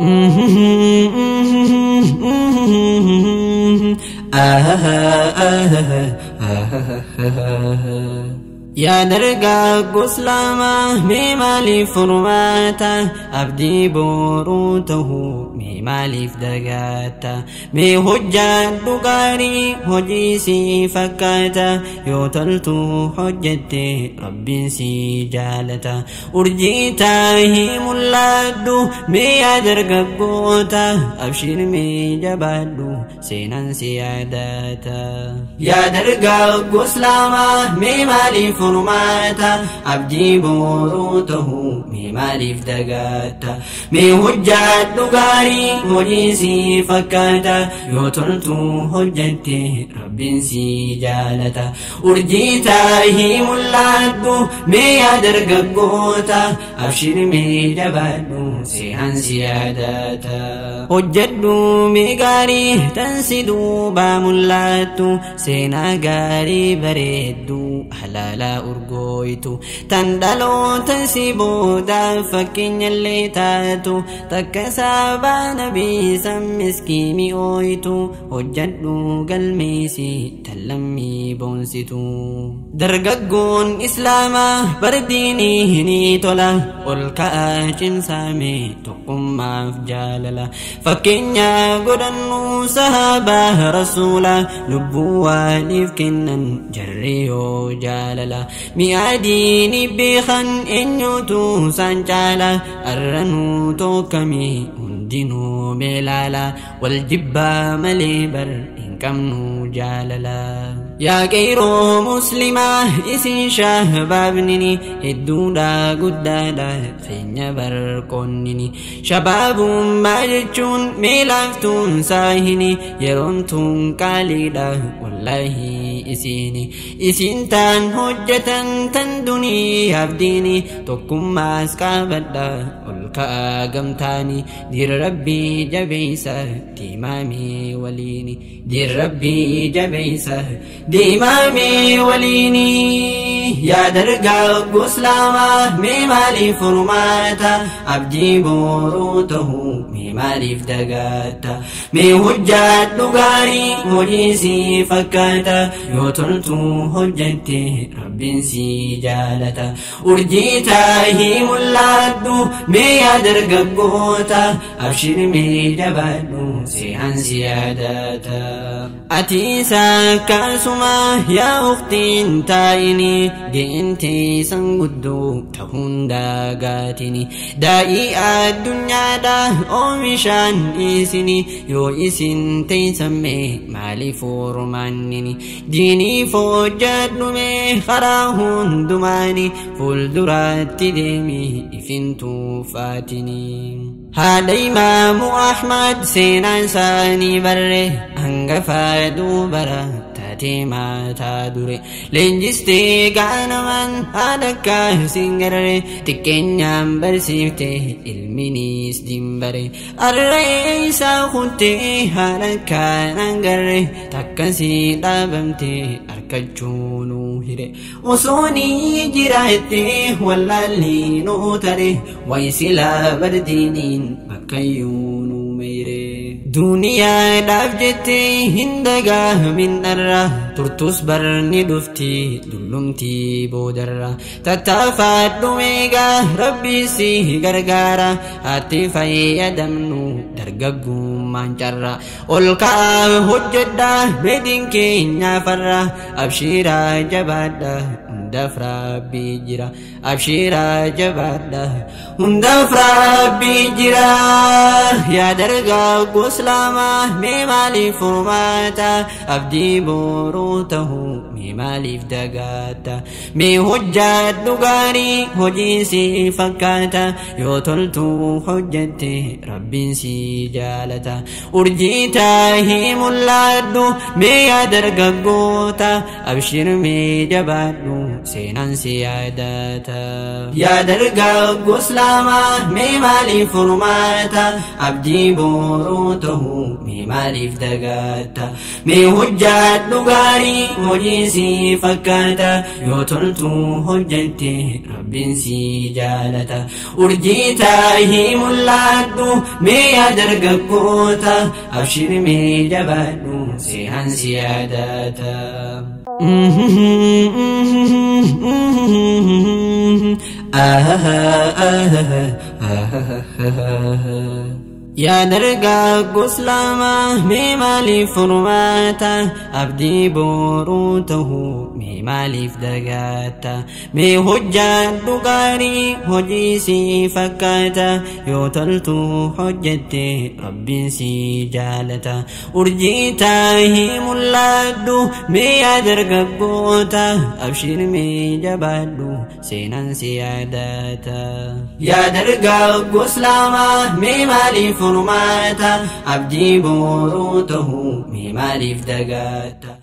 yaa dargaggoo islaamaa mee maaliif يا درغا غسلاما ميمالي فرماتا. ابدي بوروته ميمالي فدغاتا مي حجا دوغاري حجي سي حجتي ربي سي أرجيتا هي ملادو مي ادرغا غوتا ابشير مي جبادو سينان سياداتا. يا درغا غسلاما ميمالي abdii boruu tahuu mee maaliif dagaata mee hojjaadhu gaarii hojii si fakkaata yoo toltu hojjette rabbiin si jaalata urjii taahii mul'adhu mee yaa dargaggoota abshir mee jabaadhu seenaan si yaadata hojjadhu mee gaarii tan si duubaa mul'attu seenaa gaarii bareeddu halaala urgooytu tan dhaloota si booda fakkeenyallee taatu takka saabaa nabii san miskii mi'ooytu hojjadhu galmeesi tan lammii boonsitu dargaggoon islaamaa bardiinii ni tola ol ka'aa cimsaame tokkummaaf jaalala fakkeenya godhannu sahaabaa rasuula lubbuu waaliif kennan jarri yoo jaalala mi'aadiini beekan eenyutu caala arranuu tokkami hundinuu beelaala wal jibbaa malee bar hin qabnu jaalala feenya barqoonnini shabaabummaa jechuun meelaaftuun saahini yeroon tun qaaliidha wallaahi isiini isin taan hojjetan tan duniyaaf diini tokkummaas qaabadha كأغم تاني دير ربي جبيسة ديمامي وليني. دير ربي جبيسة ديمامي وليني. يا درقا قسلاما ميمالي فرماتا. أبدي بوروته ميمالي فتقاتا ميهجات لغاري مجيسي فكاتا يوتلتو هجته رب سيجالتا. أرجيتا هي ملادو ميا درقا قوتا. أبشر مي جبالو سيهان سياداتا. Mul'adhu mee yaa uktiin taa'ini deemtee san guddoo ta'uun daagaatini daa'ii addunyaadha oomishaan dhiisini yoo isin teeysammee maaliif ormaannini diiniif hojjadhume karaa hundumaani fuulduraatti deemi ifintuufaatini haadha imaamu ahmad seenaan isaanii barre hangafaa dubara taatee maataa dure leenjistee gaanaman haadhakka singarre xiqqeenyaan barsiifte ilminis dimbare arra'ee isaa kuttee haadhakkaan hangarre takkasii dhaabamte harkachuunuu hire osoonii jiraatte wallaalli nuu tare waysilaa bardiiniin bakkayyuu nuu meeyre duniyaadhaaf jettee hin dagaamin dharra turtus barni dhufti dullumtii boodarra tattaafaadhu meegaa rabbii si gargaara ati fayyadamnu dargaggummaan carra ol ka'aa hojjedhaa bedin keenya farra hundaaf rabbii jira abshiiraa jabaadha hundaaf rabbii jira yaa dargaggoo islaamaa mee maaliif furmaata abdii boruu tahuu mee maaliif dagaata mee hojjaadhu gaarii hojii si fakkaata yoo toltu hojjette rabbiin si jaalata urjii taahii yaa dargaggoota abshir mee jabaadhu seenaan si yaadata yaa dargaggoo islaamaa mee maaliif furmaata abdii booruu ta'u mee maaliif dagaata mee hojjaadhu gaarii hojii si fakkaata yoo toltu hojjette rabbiin si jaalata urjii taahii mul'adhu mee yaa dargaggoota abshir mee jabaadhu يا درغا قسلاما ميمالي فرماتا. أبدي بوروته ميمالي فدقاتا. مي حجة دقاري حجي سي فكاتا يوتلتو حجتي ربي سي جالتا أرجيتا هيم اللادو مي درغا قوتا. أبشر مي جبادو سينان سيادتا يا درغا قسلاما ميمالي فرماتا booruu ta'u mee maaliif dagaata